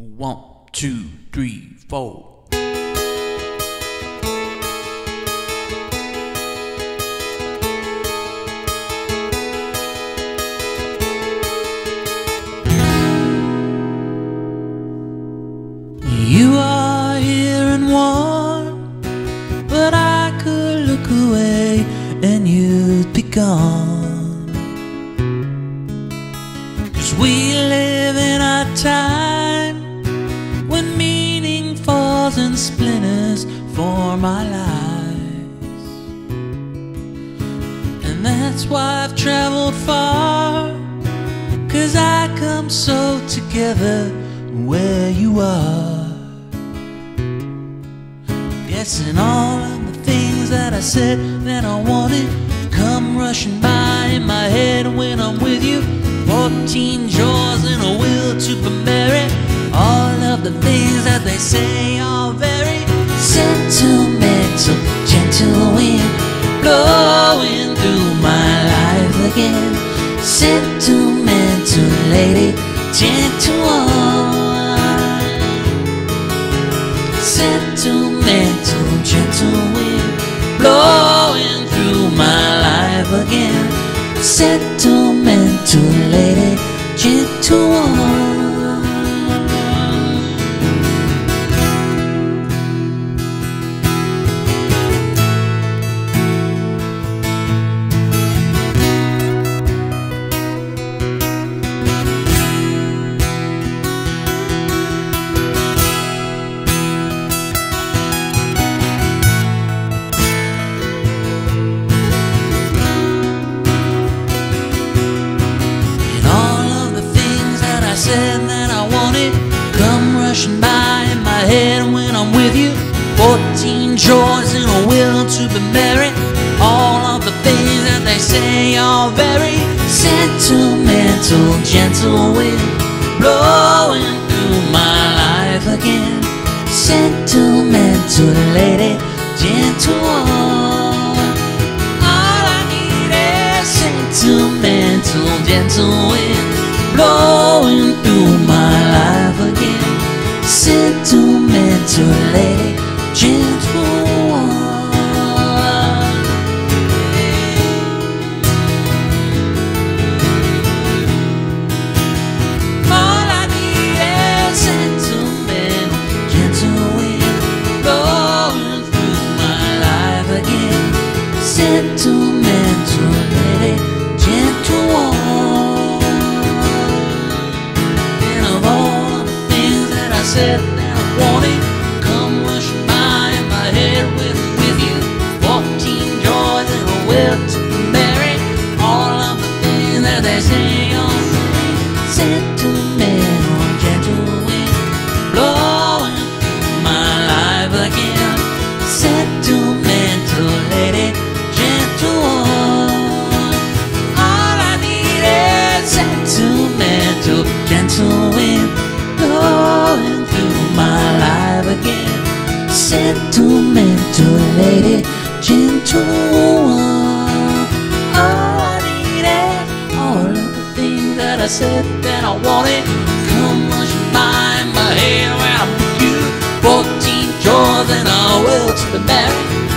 One, two, three, four. You are here and warm, but I could look away and you'd be gone. Splinters for my lives. And that's why I've traveled far, cause I come so together where you are. And all of the things that I said that I wanted come rushing by in my head when I'm with you. Fourteen joys of the things that they say are very sentimental, gentle wind blowing through my life again. Sentimental lady, gentle one. Sentimental, gentle wind blowing through my life again. Sentimental lady, gentle one. Said that I wanted come rushing by in my head when I'm with you. Fourteen joys and a will to be married. All of the things that they say are very sentimental, gentle wind blowing through my life again. Sentimental lady, gentle one. All I need is sentimental, gentle wind blowing Sentimental lady, gentle one. All I through my life again. Sentimental lady, gentle one. And of all the things that I said I wanted, I said that I wanted. Come rushing by my head when I'm you. Fourteen joys and a will to be married.